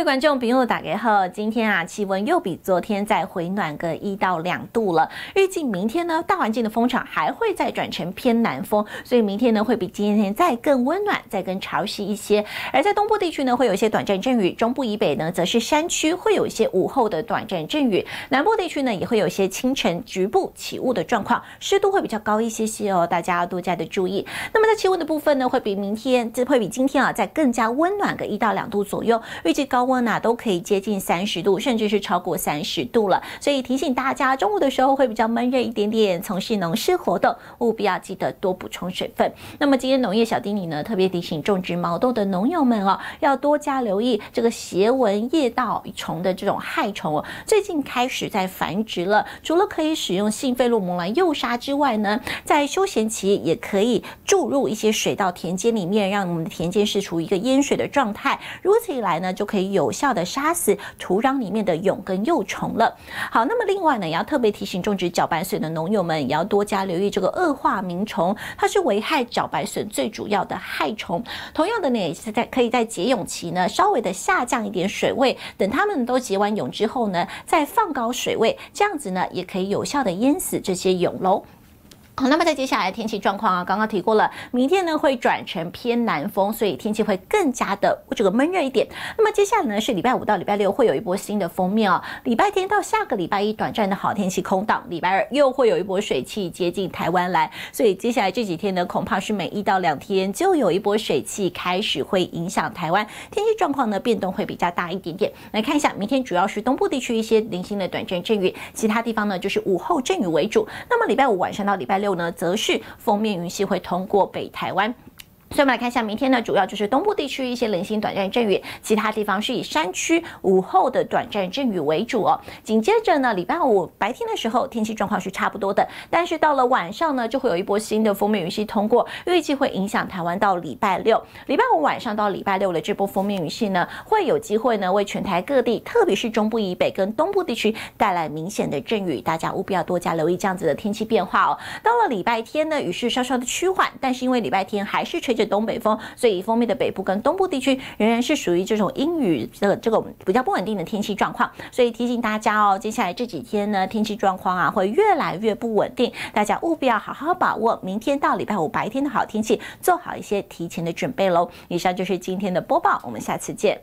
位观众朋友，打给后，今天啊，气温又比昨天再回暖个一到两度了。预计明天呢，大环境的风场还会再转成偏南风，所以明天呢会比今天再更温暖，再更潮湿一些。而在东部地区呢，会有一些短暂阵雨；中部以北呢，则是山区会有一些午后的短暂阵雨。南部地区呢，也会有一些清晨局部起雾的状况，湿度会比较高一些些哦，大家要多加的注意。那么在气温的部分呢，会比明天，这会比今天啊，再更加温暖个一到两度左右。预计高温。温啊，都可以接近三十度，甚至是超过三十度了。所以提醒大家，中午的时候会比较闷热一点点，从事农事活动务必要记得多补充水分。那么今天农业小丁里呢，特别提醒种植毛豆的农友们哦，要多加留意这个斜纹叶稻虫的这种害虫哦，最近开始在繁殖了。除了可以使用性费洛蒙来诱杀之外呢，在休闲期也可以注入一些水到田间里面，让我们的田间是处于一个淹水的状态。如此一来呢，就可以。有有效的杀死土壤里面的蛹跟幼虫了。好，那么另外呢，也要特别提醒种植茭白笋的农友们，也要多加留意这个恶化鸣虫，它是危害茭白笋最主要的害虫。同样的呢，也是在可以在结蛹期呢，稍微的下降一点水位，等它们都结完蛹之后呢，再放高水位，这样子呢，也可以有效的淹死这些蛹喽。好，那么在接下来的天气状况啊，刚刚提过了，明天呢会转成偏南风，所以天气会更加的这个闷热一点。那么接下来呢是礼拜五到礼拜六会有一波新的封面哦，礼拜天到下个礼拜一短暂的好天气空档，礼拜二又会有一波水汽接近台湾来，所以接下来这几天呢恐怕是每一到两天就有一波水汽开始会影响台湾，天气状况呢变动会比较大一点点。来看一下，明天主要是东部地区一些零星的短暂阵雨，其他地方呢就是午后阵雨为主。那么礼拜五晚上到礼拜六。呢，则是封面云系会通过北台湾。所以我们来看一下，明天呢，主要就是东部地区一些零星短暂阵雨，其他地方是以山区午后的短暂阵雨为主哦。紧接着呢，礼拜五白天的时候天气状况是差不多的，但是到了晚上呢，就会有一波新的封面云系通过，预计会影响台湾到礼拜六。礼拜五晚上到礼拜六的这波封面云系呢，会有机会呢为全台各地，特别是中部以北跟东部地区带来明显的阵雨，大家务必要多加留意这样子的天气变化哦。到了礼拜天呢，雨势稍稍的趋缓，但是因为礼拜天还是吹。是东北风，所以封面的北部跟东部地区仍然是属于这种阴雨的这种比较不稳定的天气状况，所以提醒大家哦，接下来这几天呢，天气状况啊会越来越不稳定，大家务必要好好把握明天到礼拜五白天的好天气，做好一些提前的准备喽。以上就是今天的播报，我们下次见。